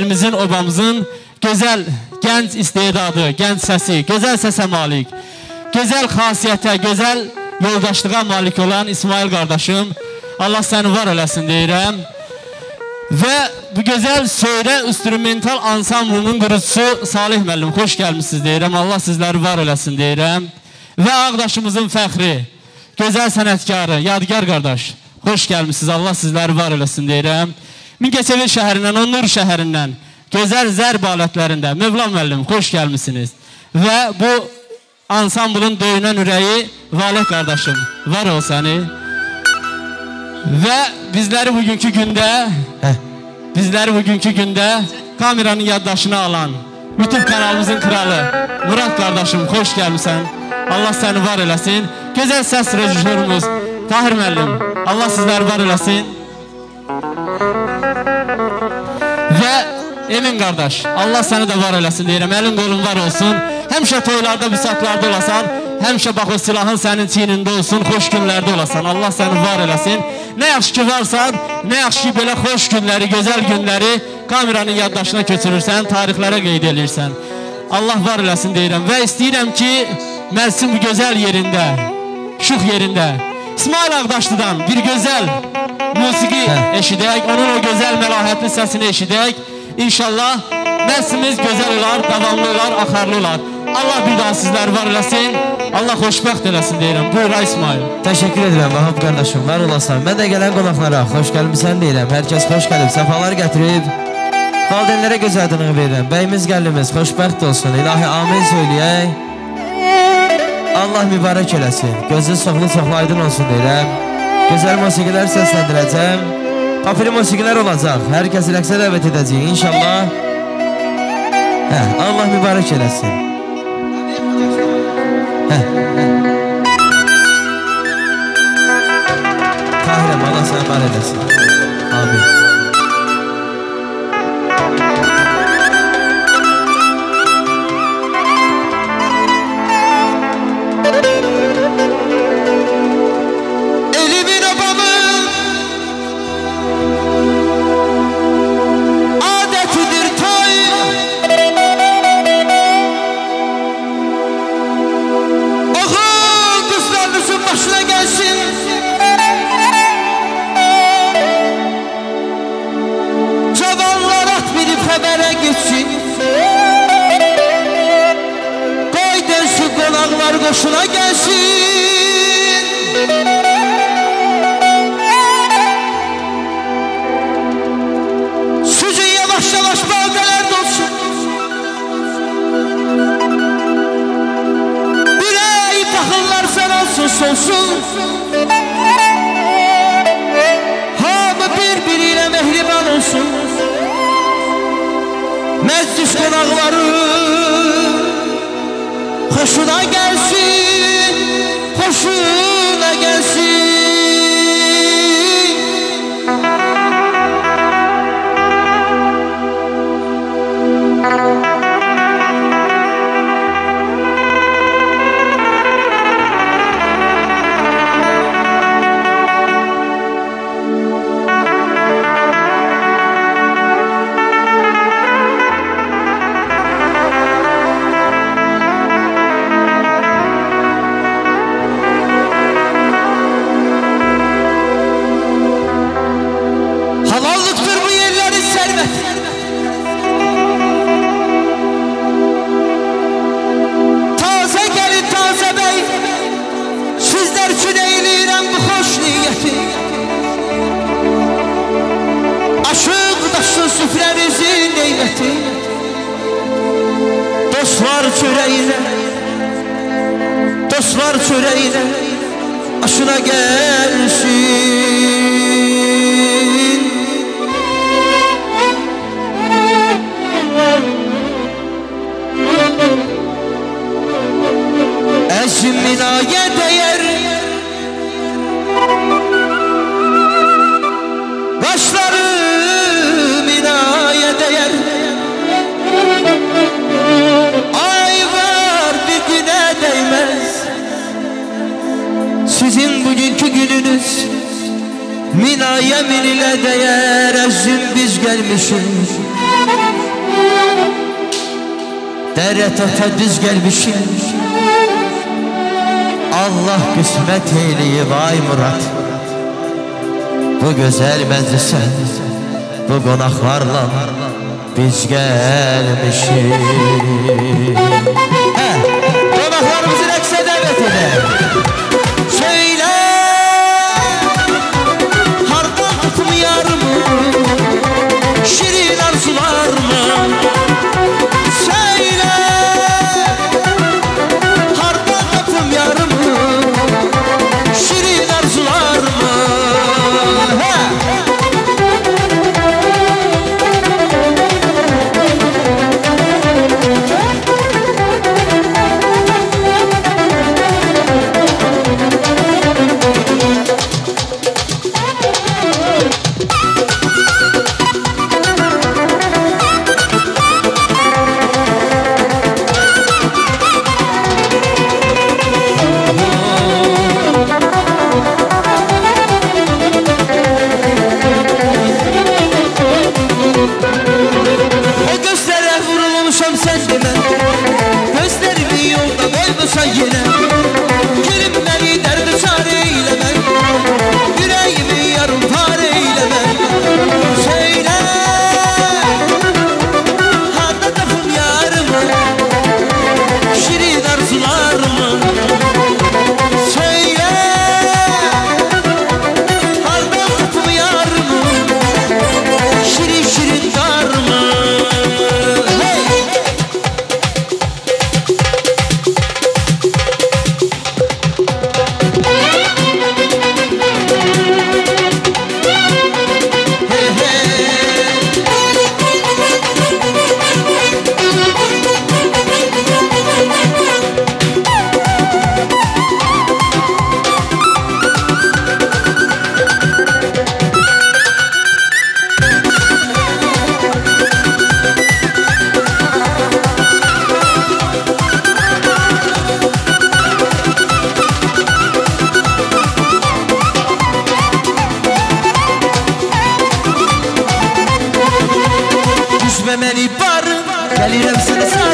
elimizin, obamızın gözəl, gənc istedadı, gənc səsi, gözəl səsə malik, gözəl xasiyyətə, gözəl yoldaşlığa malik olan İsmail qardaşım, Allah səni var eləsin deyirəm. Və bu gözəl söyrə instrumental ansamblının qurucusu Salih müəllim, xoş gəlmisiniz deyirəm. Allah sizləri var eləsin deyirəm. Və Ağdaşımızın fəxri, gözəl sənətkarı, Yadigar qardaş, xoş gəlmisiniz. Allah sizləri var eləsin deyirəm. Mingəçevir şəhərindən, o Nur şəhərindən, gözəl zərb alətlərində Mövlam müəllim, xoş gəlmisiniz. Və bu ansamblın döyünən ürəyi Valih qardaşım, var ol səni. Və bizləri bugünkü gündə Hə. bizləri bugünkü gündə kameranın yaddaşına alan YouTube kanalımızın kralı Murad qardaşım xoş gəlmisən. Allah səni var eləsin. Gözəl səs rejissorumuz Tahir müəllim. Allah sizləri var eləsin. Emin qardaş, Allah səni də var eləsin deyirəm. Əlin qolun var olsun. Həmişə toylarda, bisatlarda olasan, həmişə bax o silahın sənin çiynində olsun, xoş günlərdə olasan. Allah səni var eləsin. Nə yaxşı ki varsan, nə yaxşı ki belə xoş günləri, gözəl günləri kameranın yaddaşına köçürürsən, tarixlərə qeyd edirsən. Allah var eləsin deyirəm və istəyirəm ki, Mərsin bu gözəl yerində, şux yerində İsmail Ağdaşlıdan bir gözəl musiqi Hə. eşidək, onun o gözəl məlahətli səsini eşidək. İnşallah Mərsimiz gözəl olar, davamlı olar, axarlı olar. Allah bir daha sizləri var eləsin, Allah xoşbəxt eləsin deyirəm. Buyur İsmail. Təşəkkür edirəm Vahab qardaşım, var olasan. Mən də gələn qonaqlara xoş gəlmisən deyirəm. Hər kəs xoş gəlib, səfalar gətirib. Valideynlərə göz aydınlığı verirəm. Bəyimiz, gəlinimiz xoşbəxt olsun. İlahi amin söyləyək. Allah mübarək eləsin. Gözü soxlu soxlu aydın olsun deyirəm. Gözəl musiqilər səsləndirəcəm. Papiri musiqilər olacaq. Hər kəsi rəqsə dəvət edəcəyik inşallah. Hə, Allah mübarək eləsin. Hə. Tahirəm, Allah səni var eləsin. Amin. Olsun solsun Hamı birbiriyle mehriban olsun? Meclis konakları Hoşuna gelsin Hoşuna gelsin süfrenizin neymeti Dostlar çöreğine Dostlar çöreğine Aşına gelsin. Ezminaya değer gəlmişim Dərə təpə düz gəlmişim Allah qismət eyləyib ay Murad Bu gözəl məclisə Bu qonaqlarla biz gəlmişik Hə, qonaqlarımızı rəqsə dəvət edək Kelly Robson.